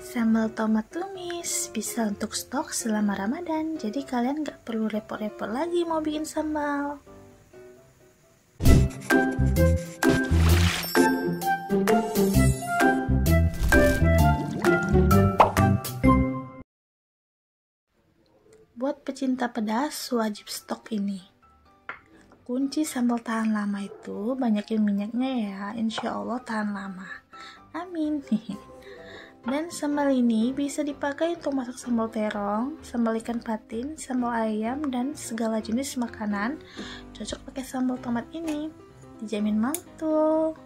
Sambal tomat tumis bisa untuk stok selama Ramadan, jadi kalian gak perlu repot-repot lagi mau bikin sambal. Buat pecinta pedas, wajib stok ini. Kunci sambal tahan lama itu banyakin minyaknya ya, insya Allah tahan lama. Amin. Dan sambal ini bisa dipakai untuk masak sambal terong, sambal ikan patin, sambal ayam, dan segala jenis makanan. Cocok pakai sambal tomat ini. Dijamin mantul.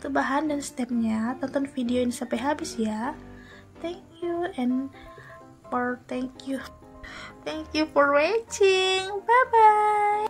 Untuk bahan dan stepnya, tonton video ini sampai habis ya. Thank you and for thank you. Thank you for watching. Bye bye.